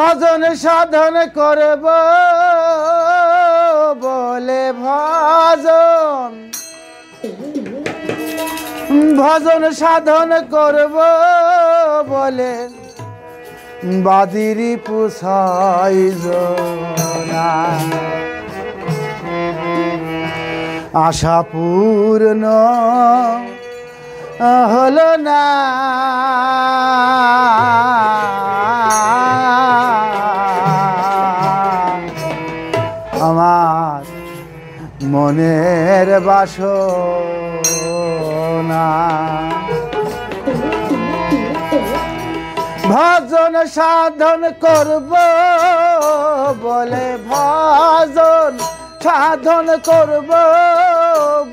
ভজন সাধন করব, বলে ভজন। ভজন সাধন করব, বলে বাদিরি পুষাই জনা আশা পূর্ণ হলো না। মনের বাসনা ভজন সাধন করব বলে ভজন সাধন করব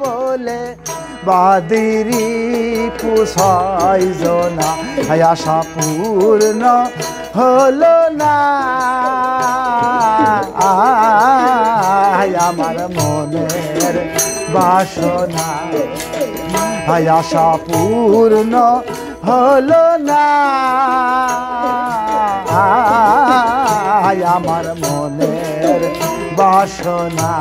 বলে বাদিরি পুষাই জনা। আশা পূর্ণ হলো না। আমার মনের বাসনা আশা পূর্ণ হলো না। আমার মনের বাসনা।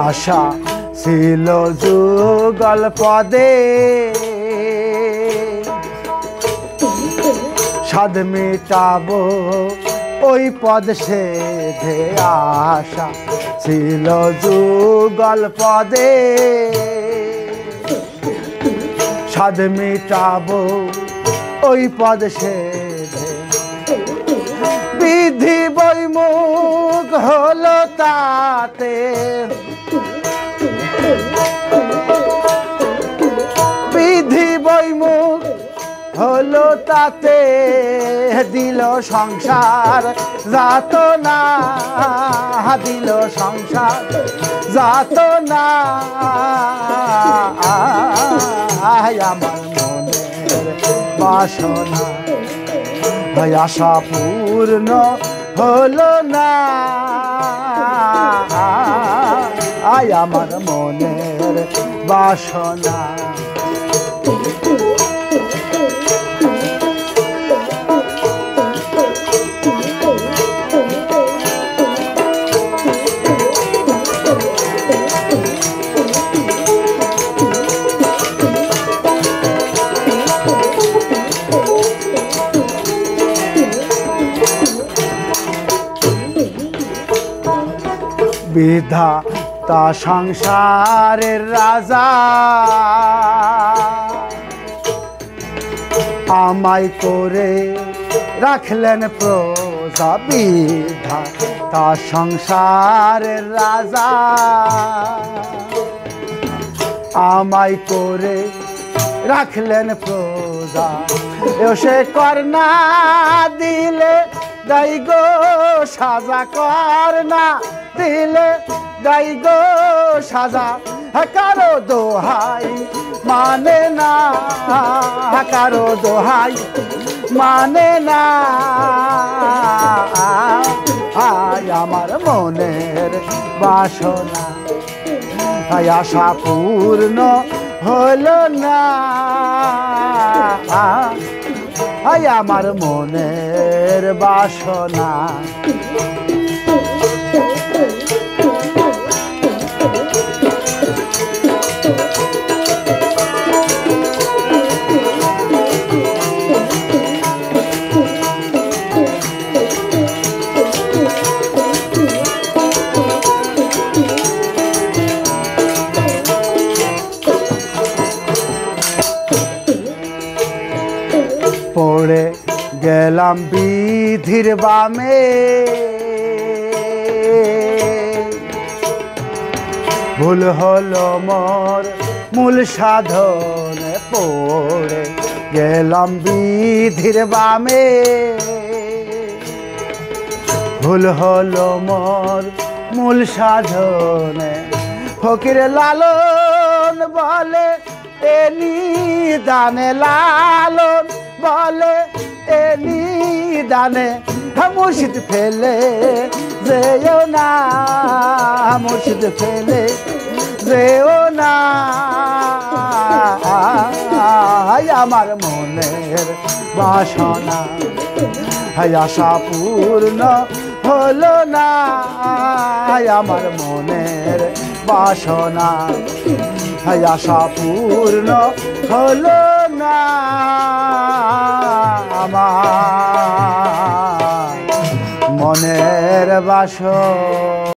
আশা ছিল যুগল পদে। সাদ মেটাবো ওই পদ সেধে আশা ছিল যুগল পদে। সাদ মেটাবো ওই পদ সেধে। বিধি বৈমুখ হলো তাতে। তাতে দিল সংসার, যাত না দিল সংসার, যাত না আমার মনের বাসনা। আশা পূর্ণ হলো না। আয় আমার মনের বাসনা। বিধা, তা সংসারের রাজা। আমায় করে রাখলেন প্রজা বিধা, তা সংসারের রাজা। আমায় করে রাখলেন প্রজা সে করনা দিলে দাই গো সাজা করনা দিলে দাই গো সাজা, কারও দোহাই মানে না, কারও দোহাই মানে না। আয় আমার মনের বাসনা, আয় আশা পূর্ণ হলো না। আয় আমার মনের বাসনা। গেলাম বিধির বামে। ভুল হলো মোর মূল সাধনে পড়ে। গেলাম বিধির বামে। ভুল হলো মোর মূল সাধনে ফকির লালন বলে এনি দানে লালন বলে এনি দানে মুর্শিদ ফেলে, যেও না মুর্শিদ ফেলে, যেও না। আমার মনের বাসনা আশা পূর্ণ হলো না। আমার মনের বাসনা আশা পূর্ণ হলো না। আমার মনের বাসনা।